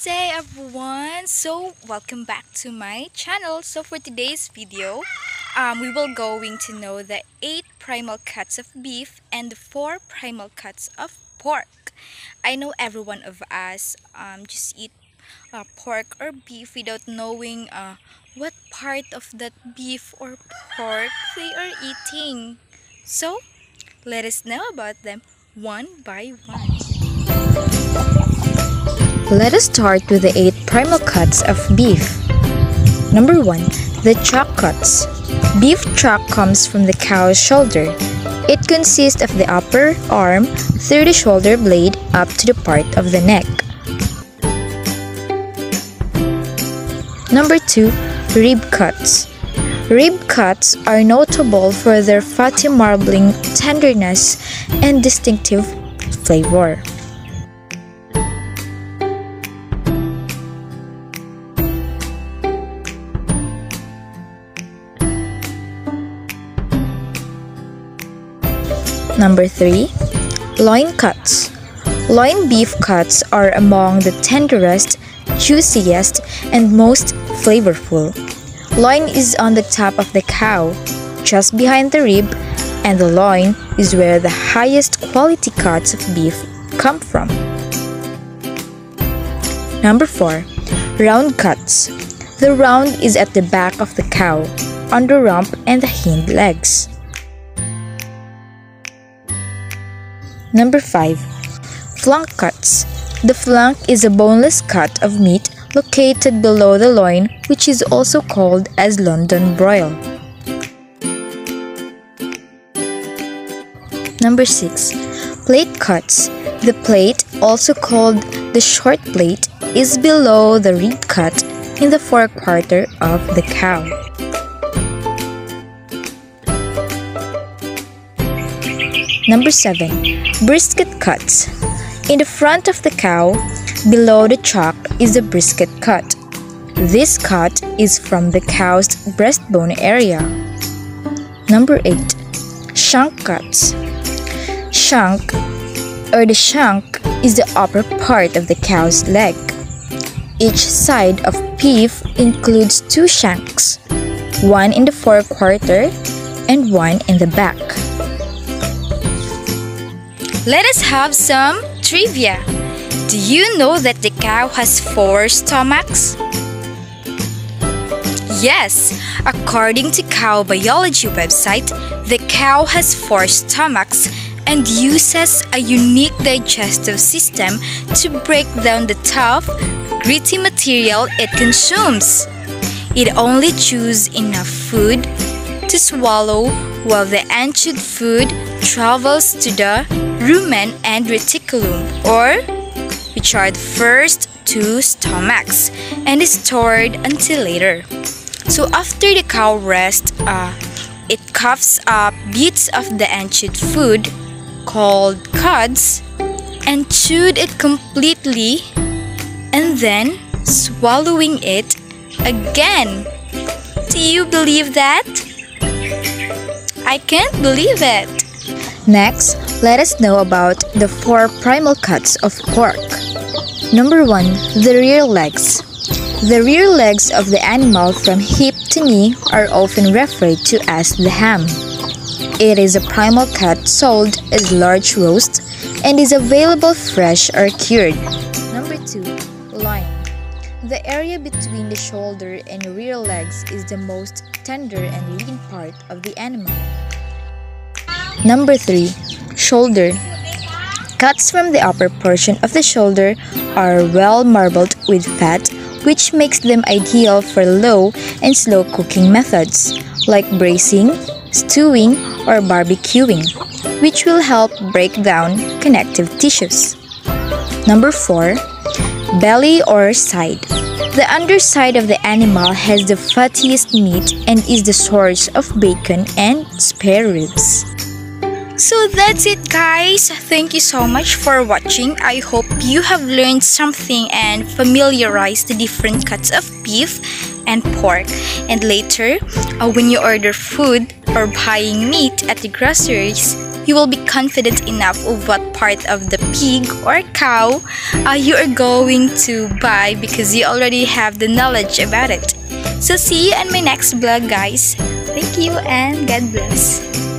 day everyone. So welcome back to my channel. So for today's video um, we will going to know the eight primal cuts of beef and the four primal cuts of pork. I know every one of us um, just eat uh, pork or beef without knowing uh, what part of that beef or pork they are eating. So let us know about them one by one let us start with the 8 primal cuts of beef. Number 1. The chuck cuts. Beef chuck comes from the cow's shoulder. It consists of the upper arm through the shoulder blade up to the part of the neck. Number 2. Rib cuts. Rib cuts are notable for their fatty marbling tenderness and distinctive flavor. Number 3. Loin cuts. Loin beef cuts are among the tenderest, juiciest, and most flavorful. Loin is on the top of the cow, just behind the rib, and the loin is where the highest quality cuts of beef come from. Number 4. Round cuts. The round is at the back of the cow, on the rump and the hind legs. Number 5. Flank cuts. The flank is a boneless cut of meat located below the loin which is also called as London broil. Number 6. Plate cuts. The plate, also called the short plate, is below the rib cut in the forequarter of the cow. Number 7. Brisket cuts. In the front of the cow, below the chuck is the brisket cut. This cut is from the cow's breastbone area. Number 8. Shank cuts. Shank or the shank is the upper part of the cow's leg. Each side of beef includes two shanks, one in the forequarter and one in the back. Let us have some trivia. Do you know that the cow has four stomachs? Yes, according to cow biology website, the cow has four stomachs and uses a unique digestive system to break down the tough, gritty material it consumes. It only chews enough food to swallow while the unchewed food travels to the rumen and reticulum or which are the first two stomachs and is stored until later. So after the cow rests, uh, it coughs up bits of the ancient food called cuds and chewed it completely and then swallowing it again. Do you believe that? I can't believe it. Next, let us know about the four primal cuts of pork. Number 1. The rear legs. The rear legs of the animal from hip to knee are often referred to as the ham. It is a primal cut sold as large roast and is available fresh or cured. Number 2. Loin. The area between the shoulder and rear legs is the most tender and lean part of the animal. Number 3. Shoulder. Cuts from the upper portion of the shoulder are well marbled with fat, which makes them ideal for low and slow cooking methods like braising, stewing, or barbecuing, which will help break down connective tissues. Number 4. Belly or side. The underside of the animal has the fattiest meat and is the source of bacon and spare ribs. So that's it guys. Thank you so much for watching. I hope you have learned something and familiarized the different cuts of beef and pork. And later, uh, when you order food or buying meat at the groceries, you will be confident enough of what part of the pig or cow uh, you are going to buy because you already have the knowledge about it. So see you in my next vlog guys. Thank you and God bless.